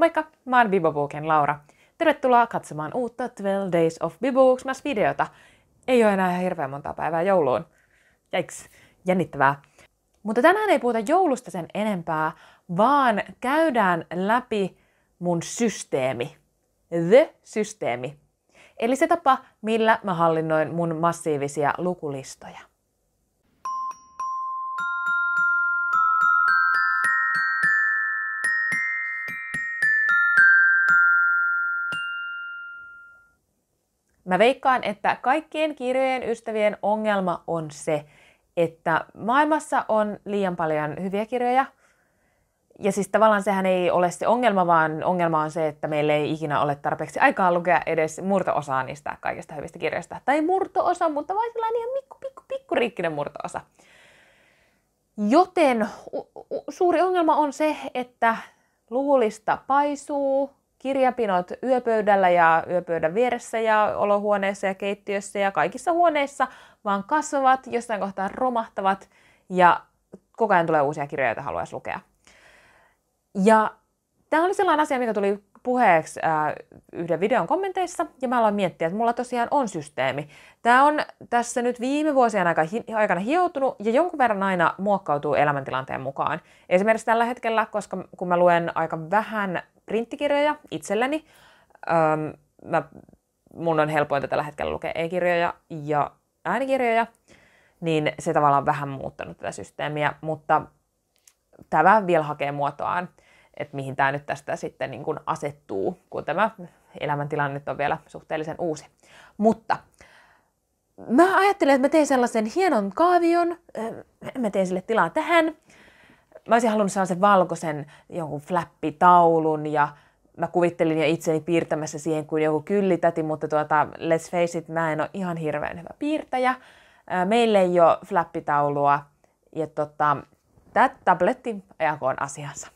Moikka, mä oon Bibobuuken Laura. Tervetuloa katsomaan uutta 12 Days of Bibobooksmas-videota. Ei ole enää hirveän monta päivää jouluun. Jäiks, jännittävää. Mutta tänään ei puhuta joulusta sen enempää, vaan käydään läpi mun systeemi. The-systeemi. Eli se tapa, millä mä hallinnoin mun massiivisia lukulistoja. Mä veikkaan, että kaikkien kirjojen ystävien ongelma on se, että maailmassa on liian paljon hyviä kirjoja. Ja siis tavallaan sehän ei ole se ongelma, vaan ongelma on se, että meillä ei ikinä ole tarpeeksi aikaa lukea edes murto-osaa niistä kaikista hyvistä kirjoista. Tai murto-osa, mutta vain sellainen ihan pikku, pikku, pikku riikkinen murto-osa. Joten suuri ongelma on se, että luulista paisuu, kirjapinot yöpöydällä ja yöpöydän vieressä ja olohuoneessa ja keittiössä ja kaikissa huoneissa vaan kasvavat, jossain kohtaa romahtavat ja koko ajan tulee uusia kirjoja, joita haluaisi lukea. Ja tämä oli sellainen asia, mikä tuli puheeksi äh, yhden videon kommenteissa, ja mä aloin miettiä, että mulla tosiaan on systeemi. Tämä on tässä nyt viime vuosien aikana hioutunut, ja jonkun verran aina muokkautuu elämäntilanteen mukaan. Esimerkiksi tällä hetkellä, koska kun mä luen aika vähän printtikirjoja itselleni. Öm, mä, mun on helpointa tällä hetkellä lukea e-kirjoja ja äänikirjoja, niin se tavallaan on vähän muuttanut tätä systeemiä, mutta tämä vielä hakee muotoaan, että mihin tämä nyt tästä sitten niin kuin asettuu, kun tämä elämäntilanne nyt on vielä suhteellisen uusi. Mutta mä ajattelin, että mä teen sellaisen hienon kaavion, mä teen sille tilaa tähän, mä olisin halunnut sellaisen valkoisen jonkun flappitaulun ja mä kuvittelin jo itseni piirtämässä siihen kuin joku kyllitäti, mutta tuota, let's face it, mä en ole ihan hirveän hyvä piirtäjä. Meille ei ole flappitaulua ja tota, tämä tabletti ajakoon asiansa.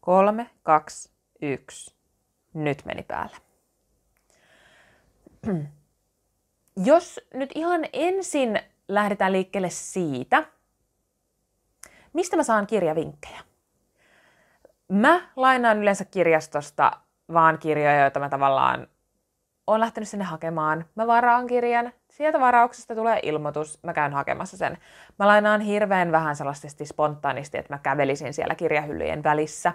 Kolme, kaksi, yksi. Nyt meni päälle. Jos nyt ihan ensin lähdetään liikkeelle siitä, Mistä mä saan kirjavinkkejä? Mä lainaan yleensä kirjastosta vaan kirjoja, joita mä tavallaan oon lähtenyt sinne hakemaan. Mä varaan kirjan, sieltä varauksesta tulee ilmoitus, mä käyn hakemassa sen. Mä lainaan hirveän vähän sellaisesti spontaanisti, että mä kävelisin siellä kirjahyllyjen välissä.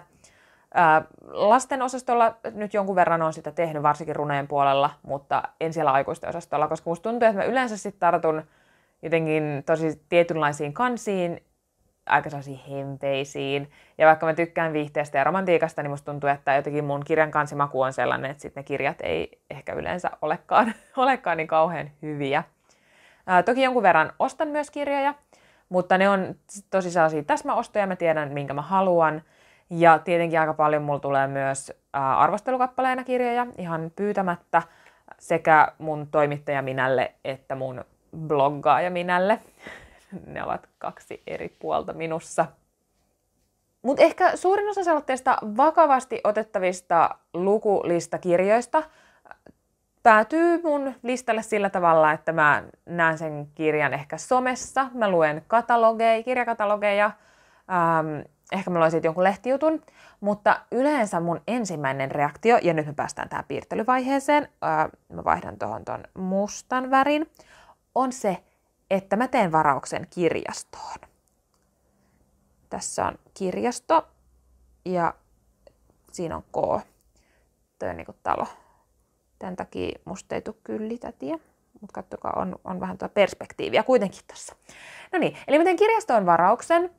Lasten osastolla nyt jonkun verran on sitä tehnyt, varsinkin runojen puolella, mutta en siellä aikuisten osastolla, koska musta tuntuu, että mä yleensä sitten tartun jotenkin tosi tietynlaisiin kansiin, aika hempeisiin. Ja vaikka mä tykkään viihteestä ja romantiikasta, niin musta tuntuu, että jotenkin mun kirjan kansimaku on sellainen, että sitten ne kirjat ei ehkä yleensä olekaan, olekaan niin kauhean hyviä. Ää, toki jonkun verran ostan myös kirjoja, mutta ne on tosi sellaisia täsmäostoja, mä tiedän minkä mä haluan. Ja tietenkin aika paljon mulla tulee myös ää, arvostelukappaleena kirjoja ihan pyytämättä sekä mun toimittaja Minälle että mun bloggaaja Minälle ne ovat kaksi eri puolta minussa. Mutta ehkä suurin osa sellaisista vakavasti otettavista lukulistakirjoista päätyy mun listalle sillä tavalla, että mä näen sen kirjan ehkä somessa, mä luen katalogeja, kirjakatalogeja, ähm, ehkä mä luen siitä jonkun lehtijutun, mutta yleensä mun ensimmäinen reaktio, ja nyt me päästään tähän piirtelyvaiheeseen, äh, mä vaihdan tuohon ton mustan värin, on se, että mä teen varauksen kirjastoon. Tässä on kirjasto ja siinä on K. Tuo on niin kuin talo. Tämän takia musta ei tule kyllitätiä, mutta katsokaa, on, on vähän tuo perspektiiviä kuitenkin tässä. No niin, eli mä teen kirjastoon varauksen.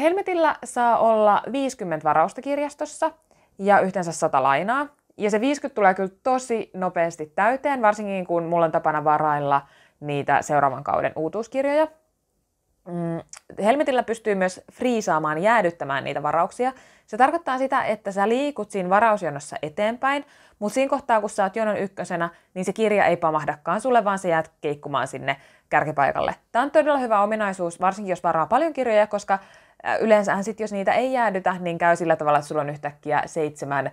Helmetillä saa olla 50 varausta kirjastossa ja yhteensä 100 lainaa. Ja se 50 tulee kyllä tosi nopeasti täyteen, varsinkin kun mulla on tapana varailla niitä seuraavan kauden uutuuskirjoja. Mm, Helmetillä pystyy myös friisaamaan, jäädyttämään niitä varauksia. Se tarkoittaa sitä, että sä liikut siinä varausjonossa eteenpäin, mutta siinä kohtaa, kun sä oot jonon ykkösenä, niin se kirja ei pamahdakaan sulle, vaan se jäät keikkumaan sinne kärkipaikalle. Tämä on todella hyvä ominaisuus, varsinkin jos varaa paljon kirjoja, koska yleensähän sit, jos niitä ei jäädytä, niin käy sillä tavalla, että sulla on yhtäkkiä seitsemän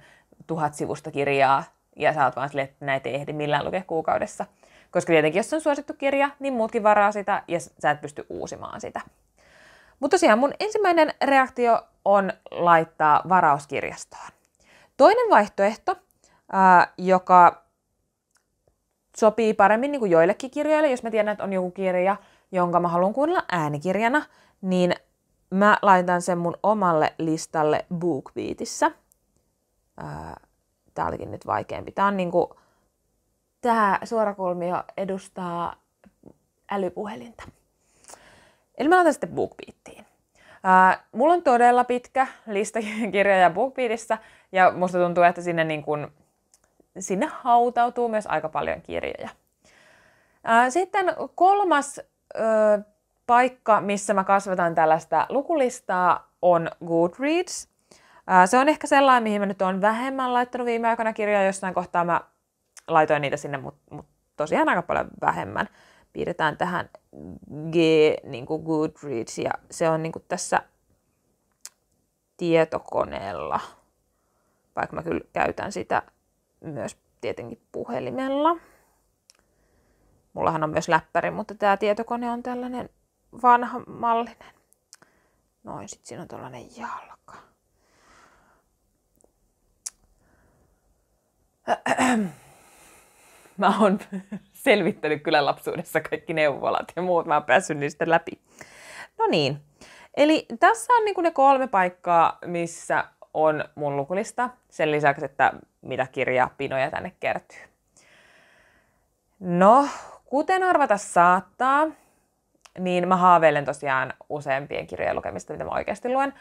tuhat sivusta kirjaa, ja sä oot vaan silleen, että näitä ei ehdi millään lukea kuukaudessa. Koska tietenkin, jos on suosittu kirja, niin muutkin varaa sitä ja sä et pysty uusimaan sitä. Mutta tosiaan mun ensimmäinen reaktio on laittaa varauskirjastoon. Toinen vaihtoehto, ää, joka sopii paremmin niin kuin joillekin kirjoille, jos mä tiedän, että on joku kirja, jonka mä haluan kuunnella äänikirjana, niin mä laitan sen mun omalle listalle BookBeatissä. Tää olikin nyt vaikeampi. Tää on niinku, tää suorakulmio edustaa älypuhelinta. Eli mä laitan sitten BookBeatiin. Uh, mulla on todella pitkä lista kirjoja BookBeatissa, ja musta tuntuu, että sinne, niin kun, sinne hautautuu myös aika paljon kirjoja. Uh, sitten kolmas uh, paikka, missä mä kasvatan tällaista lukulistaa, on Goodreads. Se on ehkä sellainen, mihin mä nyt oon vähemmän laittanut viime aikoina kirjoja. Jossain kohtaa mä laitoin niitä sinne, mutta mut tosiaan aika paljon vähemmän piirretään tähän G niin kuin Goodreads ja se on niin kuin tässä tietokoneella, vaikka mä kyllä käytän sitä myös tietenkin puhelimella. Mullahan on myös läppäri, mutta tämä tietokone on tällainen vanha mallinen. Noin, sitten siinä on tällainen jalka. Mä oon selvittänyt kyllä lapsuudessa kaikki neuvolat ja muut. Mä oon päässyt niistä läpi. No niin. Eli tässä on niin ne kolme paikkaa, missä on mun lukulista. Sen lisäksi, että mitä kirjapinoja tänne kertyy. No, kuten arvata saattaa, niin mä haaveilen tosiaan useampien kirjojen lukemista, mitä mä oikeasti luen.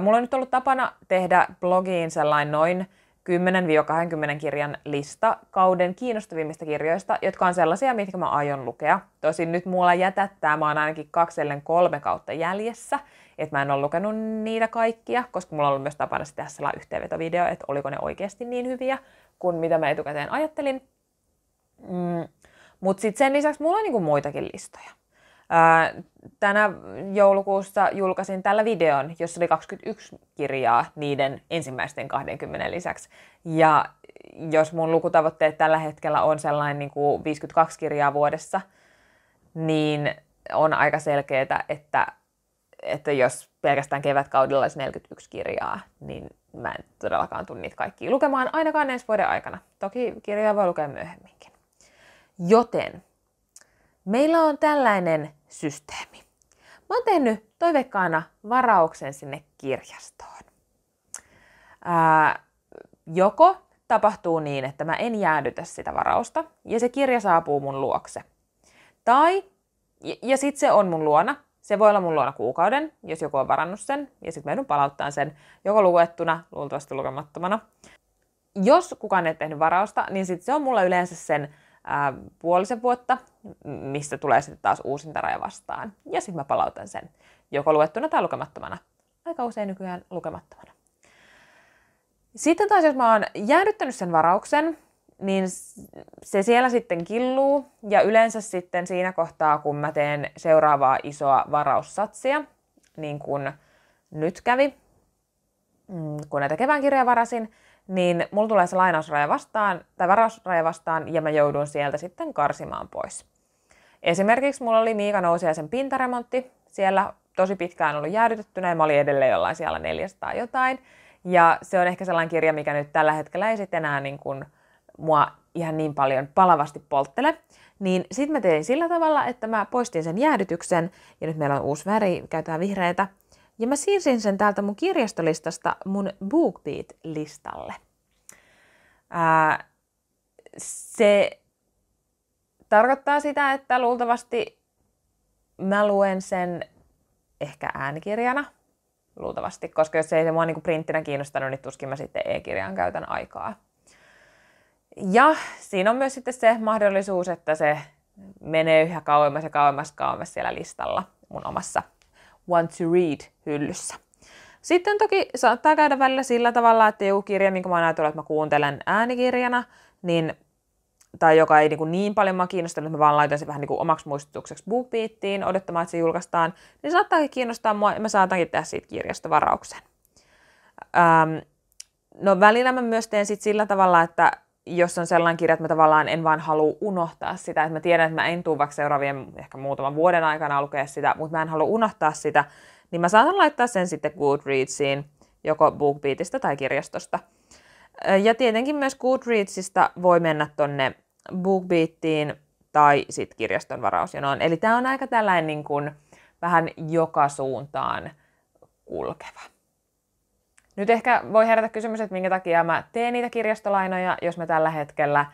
Mulla on nyt ollut tapana tehdä blogiin sellainen noin 10-20 kirjan lista kauden kiinnostavimmista kirjoista, jotka on sellaisia, mitkä mä aion lukea. Tosin nyt mulla jätättää, mä oon ainakin kaksellen kolme kautta jäljessä, että mä en ole lukenut niitä kaikkia, koska mulla on ollut myös tapana tehdä sellainen yhteenvetovideo, että oliko ne oikeasti niin hyviä kuin mitä mä etukäteen ajattelin. Mm. Mutta sitten sen lisäksi mulla on niinku muitakin listoja. Tänä joulukuussa julkaisin tällä videon, jossa oli 21 kirjaa niiden ensimmäisten 20 lisäksi. Ja jos mun lukutavoitteet tällä hetkellä on sellainen niin kuin 52 kirjaa vuodessa, niin on aika selkeää, että, että jos pelkästään kevätkaudella olisi 41 kirjaa, niin mä en todellakaan tule niitä kaikkia lukemaan ainakaan ensi vuoden aikana. Toki kirjaa voi lukea myöhemminkin. Joten Meillä on tällainen systeemi. Mä oon tehnyt toiveikkaana varauksen sinne kirjastoon. Ää, joko tapahtuu niin, että mä en jäädytä sitä varausta ja se kirja saapuu mun luokse. Tai, ja, ja sitten se on mun luona. Se voi olla mun luona kuukauden, jos joku on varannut sen, ja sitten meidän palauttaa sen joko luettuna, luultavasti lukemattomana. Jos kukaan ei tehnyt varausta, niin sitten se on mulla yleensä sen ää, puolisen vuotta, mistä tulee sitten taas raja vastaan. Ja sitten mä palautan sen joko luettuna tai lukemattomana. Aika usein nykyään lukemattomana. Sitten taas, jos mä oon jäädyttänyt sen varauksen, niin se siellä sitten killuu. Ja yleensä sitten siinä kohtaa, kun mä teen seuraavaa isoa varaussatsia, niin kuin nyt kävi, mm, kun näitä kevään kirjaa varasin, niin mulla tulee se lainausraja vastaan, tai varausraja vastaan, ja mä joudun sieltä sitten karsimaan pois. Esimerkiksi mulla oli Miika Nousiaisen pintaremontti, siellä tosi pitkään ollut jäädytettynä, ja mä olin edelleen jollain siellä 400 jotain. Ja se on ehkä sellainen kirja, mikä nyt tällä hetkellä ei sitten enää niin kuin mua ihan niin paljon palavasti polttele. Niin sitten mä tein sillä tavalla, että mä poistin sen jäädytyksen, ja nyt meillä on uusi väri, käytetään vihreitä, ja mä siirsin sen täältä mun kirjastolistasta mun BookBeat-listalle. Ää, se tarkoittaa sitä, että luultavasti mä luen sen ehkä äänikirjana, luultavasti, koska jos ei se mua niinku printtinä kiinnostanut, niin tuskin mä sitten e-kirjaan käytän aikaa. Ja siinä on myös sitten se mahdollisuus, että se menee yhä kauemmas ja kauemmas kauemmas siellä listalla mun omassa want to read hyllyssä. Sitten toki saattaa käydä välillä sillä tavalla, että joku kirja, minkä mä ajatellut, että mä kuuntelen äänikirjana, niin, tai joka ei niin, kuin niin paljon mä kiinnostanut, että mä vaan laitan sen vähän niin kuin omaksi muistutukseksi BookBeatiin odottamaan, että se julkaistaan, niin saattaakin kiinnostaa mua ja mä saatankin tehdä siitä kirjasta varauksen. Ähm, no välillä mä myös teen sit sillä tavalla, että jos on sellainen kirja, että mä tavallaan en vaan halua unohtaa sitä, että mä tiedän, että mä en tule vaikka seuraavien ehkä muutaman vuoden aikana lukea sitä, mutta mä en halua unohtaa sitä, niin mä saatan laittaa sen sitten Goodreadsiin, joko BookBeatista tai kirjastosta. Ja tietenkin myös Goodreadsista voi mennä tonne BookBeatiin tai sitten kirjaston varausjonoon. Eli tämä on aika tällainen niin kuin, vähän joka suuntaan kulkeva. Nyt ehkä voi herätä kysymys, että minkä takia mä teen niitä kirjastolainoja, jos mä tällä hetkellä äh,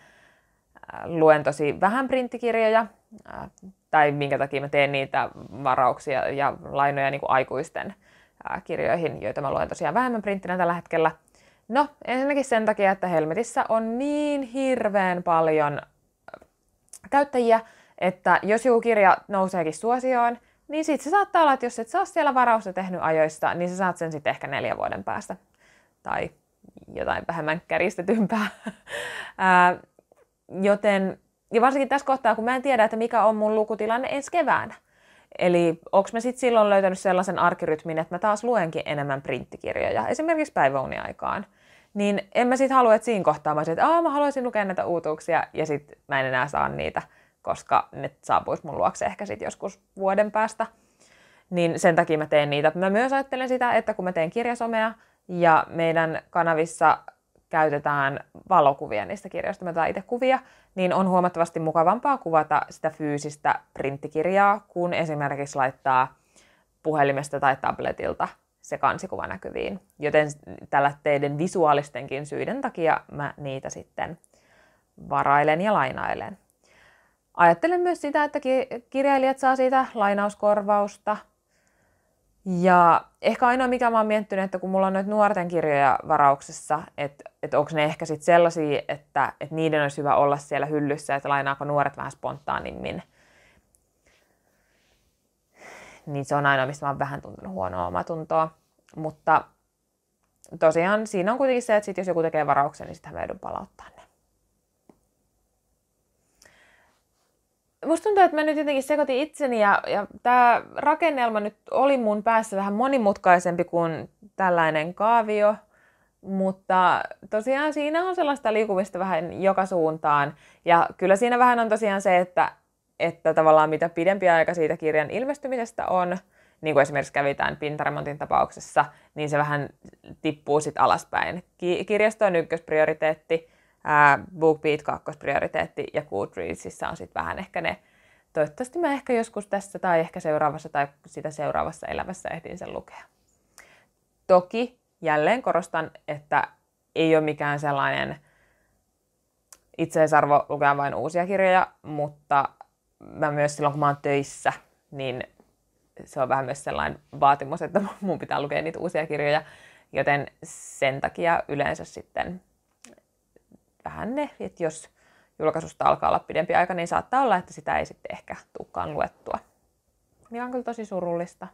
luen tosi vähän printtikirjoja, äh, tai minkä takia mä teen niitä varauksia ja lainoja niin kuin aikuisten äh, kirjoihin, joita mä luen tosiaan vähemmän printtinä tällä hetkellä. No, ensinnäkin sen takia, että Helmetissä on niin hirveän paljon käyttäjiä, että jos joku kirja nouseekin suosioon, niin sitten se saattaa olla, että jos et saa siellä varausta tehnyt ajoista, niin sä saat sen sitten ehkä neljän vuoden päästä. Tai jotain vähemmän kärjistetympää. joten, ja varsinkin tässä kohtaa, kun mä en tiedä, että mikä on mun lukutilanne ensi keväänä. Eli onko mä sitten silloin löytänyt sellaisen arkirytmin, että mä taas luenkin enemmän printtikirjoja, esimerkiksi päiväuniaikaan. Niin en mä sitten halua, että siinä kohtaa mä että Aa, mä haluaisin lukea näitä uutuuksia, ja sitten mä en enää saa niitä koska ne saapuisi mun luokse ehkä sitten joskus vuoden päästä. Niin sen takia mä teen niitä. Mä myös ajattelen sitä, että kun mä teen kirjasomea ja meidän kanavissa käytetään valokuvia niistä kirjoista, mä itse kuvia, niin on huomattavasti mukavampaa kuvata sitä fyysistä printtikirjaa, kun esimerkiksi laittaa puhelimesta tai tabletilta se kansikuva näkyviin. Joten tällä teidän visuaalistenkin syiden takia mä niitä sitten varailen ja lainailen. Ajattelen myös sitä, että kirjailijat saa siitä lainauskorvausta. Ja ehkä ainoa, mikä mä oon miettinyt, että kun mulla on noita nuorten kirjoja varauksessa, että, että onko ne ehkä sitten sellaisia, että, että niiden olisi hyvä olla siellä hyllyssä, että lainaako nuoret vähän spontaanimmin. Niin se on ainoa, mistä mä oon vähän tuntunut huonoa omatuntoa. Mutta tosiaan siinä on kuitenkin se, että sit jos joku tekee varauksen, niin sitä mä joudun palauttaa ne. Musta tuntuu, että mä nyt jotenkin sekoitin itseni ja, ja tämä rakennelma nyt oli mun päässä vähän monimutkaisempi kuin tällainen kaavio, mutta tosiaan siinä on sellaista liikuvista vähän joka suuntaan. Ja kyllä siinä vähän on tosiaan se, että, että tavallaan mitä pidempi aika siitä kirjan ilmestymisestä on, niin kuin esimerkiksi kävi tämän pintaremontin tapauksessa, niin se vähän tippuu sitten alaspäin. Kirjasto on ykkösprioriteetti, ää, BookBeat kakkosprioriteetti ja Goodreadsissa on sitten vähän ehkä ne, toivottavasti mä ehkä joskus tässä tai ehkä seuraavassa tai sitä seuraavassa elämässä ehdin sen lukea. Toki jälleen korostan, että ei ole mikään sellainen itseisarvo lukea vain uusia kirjoja, mutta mä myös silloin kun mä oon töissä, niin se on vähän myös sellainen vaatimus, että mun pitää lukea niitä uusia kirjoja, joten sen takia yleensä sitten vähän ne, että jos julkaisusta alkaa olla pidempi aika, niin saattaa olla, että sitä ei sitten ehkä tukkaan luettua. Niin on kyllä tosi surullista.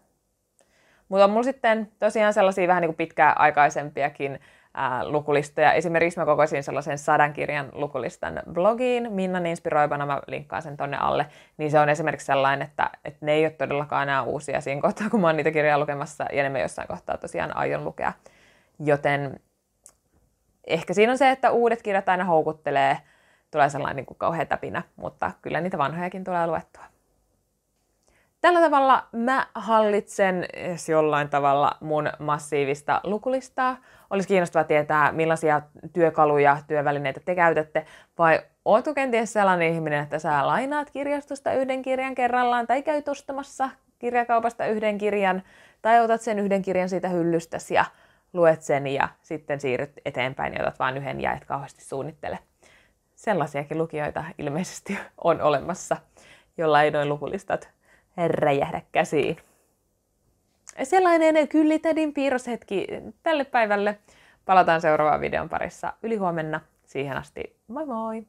Mutta on mulla sitten tosiaan sellaisia vähän niin kuin pitkäaikaisempiakin ää, lukulistoja. Esimerkiksi mä kokoisin sellaisen sadan kirjan lukulistan blogiin. Minnan inspiroivana mä linkkaan sen tonne alle. Niin se on esimerkiksi sellainen, että, että ne ei ole todellakaan enää uusia siinä kohtaa, kun mä oon niitä kirjoja lukemassa. Ja ne mä jossain kohtaa tosiaan aion lukea. Joten ehkä siinä on se, että uudet kirjat aina houkuttelee, tulee sellainen niin kuin kauhea täpinä, mutta kyllä niitä vanhojakin tulee luettua. Tällä tavalla mä hallitsen jollain tavalla mun massiivista lukulistaa. Olisi kiinnostavaa tietää, millaisia työkaluja, työvälineitä te käytätte, vai ootko kenties sellainen ihminen, että sä lainaat kirjastosta yhden kirjan kerrallaan, tai käyt ostamassa kirjakaupasta yhden kirjan, tai otat sen yhden kirjan siitä hyllystäsi ja luet sen ja sitten siirryt eteenpäin ja otat vain yhden ja et kauheasti suunnittele. Sellaisiakin lukijoita ilmeisesti on olemassa, jolla ei noin lukulistat räjähdä käsiin. Sellainen kyllitädin piirroshetki tälle päivälle. Palataan seuraavaan videon parissa ylihuomenna. Siihen asti moi moi!